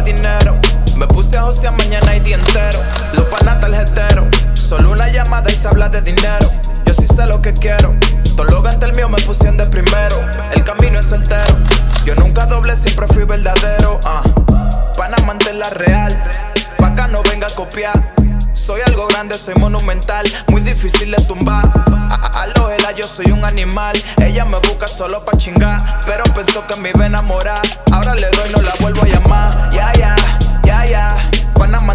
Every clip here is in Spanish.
hace dinero. Me puse a josear mañana y día entero. Los panas tarjetero. Solo una llamada y se habla de dinero. Yo sí sé lo que quiero. Todos los gastos el mío me pusieron de primero. El camino es soltero. Yo nunca doble, siempre fui verdadero. Ah. Uh. Pana la real. Paca no venga a copiar. Soy algo grande, soy monumental. Muy difícil de tumbar. A, a, a los hela, yo soy un animal solo pa' chingar, pero pensó que me iba a enamorar. Ahora le doy, no la vuelvo a llamar. Ya, ya, ya, ya. Van a mantenerla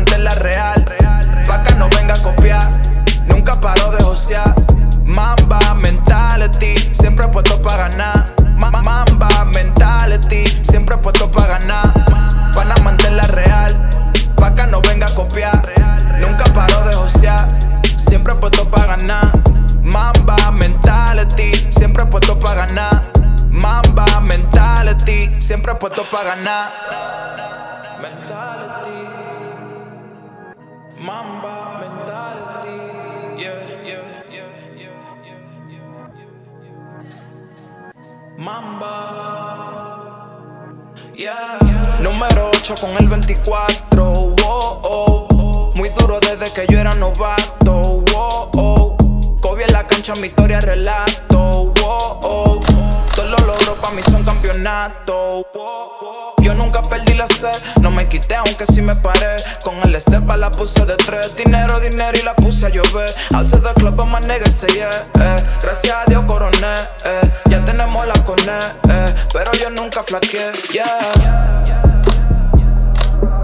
siempre puesto pa' ganar. Mentality. Mamba mentality. Yeah, yeah, yeah, yeah. Mamba. Yeah. Número 8 con el 24. Oh. Muy duro desde que yo era novato. Oh, oh. Kobe en la cancha, mi historia relato. Mí son campeonatos. Yo nunca perdí la sed, no me quité aunque sí me paré. Con el Estepa la puse de tres. Dinero, dinero y la puse a llover. Out the club, my nigga say yeah. Eh. Gracias a Dios coroné, eh. ya tenemos la coné, eh. pero yo nunca flaqueé, yeah.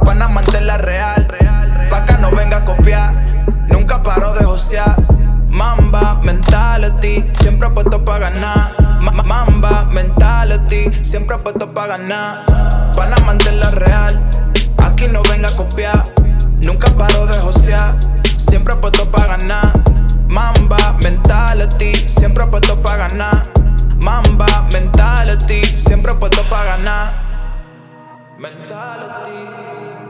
Pana mantenerla real, acá no venga a copiar. Nunca paró de josear. Mamba mentality, siempre puesto pa' ganar. Mamba mentality, siempre apuesto para ganar, van a mantenerla real. Aquí no venga a copiar, nunca paro de josear, siempre apuesto para ganar. Mamba mentality, siempre apuesto para ganar. Mamba mentality, siempre apuesto para ganar. Mentality.